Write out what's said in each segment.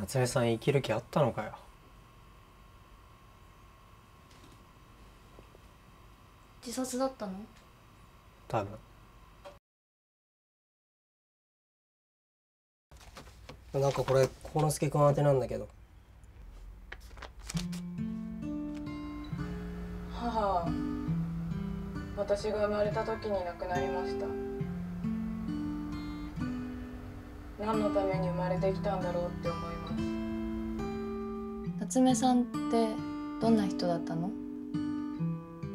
夏目さん生きる気あったのかよ。自殺だったの？多分。なんかこれ幸之助君宛てなんだけど。母は私が生まれた時に亡くなりました何のために生まれてきたんだろうって思います。夏目さんってどんな人だったの？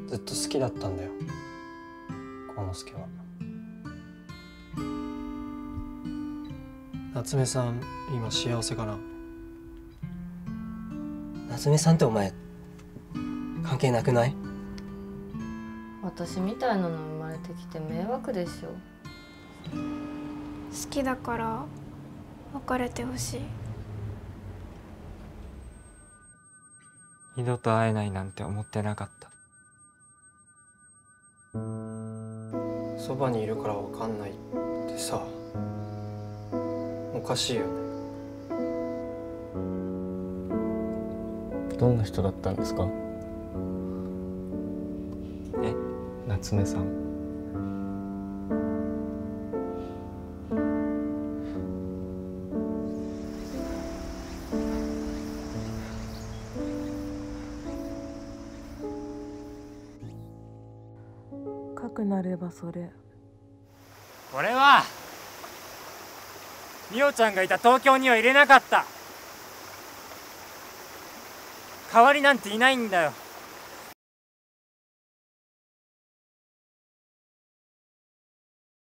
ずっと好きだったんだよ。幸之助は。夏目さん今幸せかな？夏目さんってお前関係なくない？私みたいなの生まれてきて迷惑でしょ。好きだから別れてほしい。二度と会えないなんて思ってなかった。そばにいるから分かんないってさ。おかしいよね。どんな人だったんですか？え？夏目さんかくなればそれ。これは美桜ちゃんがいた東京には入れなかった。代わりなんていないんだよ。